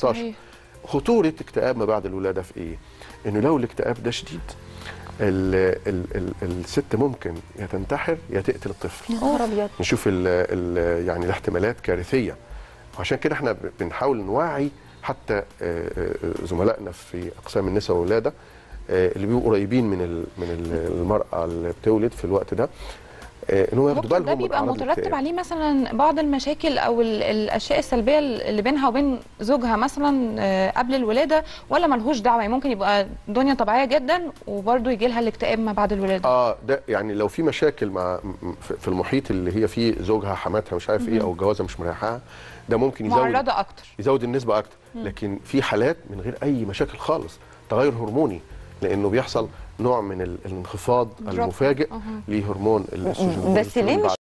16 صحيح. خطورة اكتئاب ما بعد الولادة في إيه؟ إنه لو الاكتئاب ده شديد ال ال ال الست ممكن يا تنتحر يا تقتل الطفل. نشوف ال ال يعني الاحتمالات كارثية. عشان كده إحنا بنحاول نوعي حتى آه، آه، زملائنا في أقسام النساء والولادة آه، اللي بيبقوا قريبين من من ال- المرأة اللي بتولد في الوقت ده. إن هم ياخدوا بالهم ده بيبقى مترتب. عليه مثلا بعض المشاكل أو ال- الأشياء السلبية اللي بينها وبين زوجها مثلا آه، قبل الولادة ولا ملهوش دعوة. يعني ممكن يبقى دنيا طبيعية جدا وبرده يجي لها الاكتئاب ما بعد الولادة. آه ده يعني لو في مشاكل مع في المحيط اللي هي فيه زوجها حماتها مش عارف إيه أو جوازها مش مريحاها ده ممكن يزود معرضة أكتر. يزود النسبة أكتر. لكن في حالات من غير أي مشاكل خالص. تغير هرموني. لأنه بيحصل نوع من ال- الانخفاض. المفاجئ. لهرمون الاستروجين بس ليه